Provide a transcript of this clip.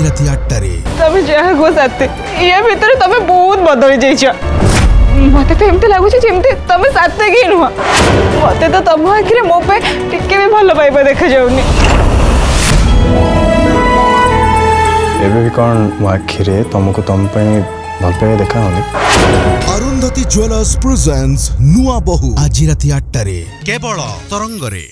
ଆଜି ରାତି ଆଠଟାରେ ତମେ ଯାହା କୁହ ସାଥି ଇଏ ଭିତରେ ତମେ ବହୁତ ବଦଳି ଯାଇଛ ମତେ ତ ଏମିତି ଲାଗୁଛି ଯେମିତି ତମେ ସାଥି କି ନୁହଁ ମତେ ତ ତମ ଆଖିରେ ମୋ ପାଇଁ ଟିକେ ବି ଭଲ ପାଇବା ଦେଖାଯାଉନି ଏବେ ବି କ'ଣ ମୋ ଆଖିରେ ତମକୁ ତମ ପାଇଁ ଭଲ ପାଇବା ଦେଖାହଉନି ଅରୁନ୍ଧତୀ ଜୁଏଲର୍ସ ପ୍ରେଜେନ୍ସ ନୂଆ ବହୁ ଆଜି ରାତି ଆଠଟାରେ କେବଳ ତରଙ୍ଗରେ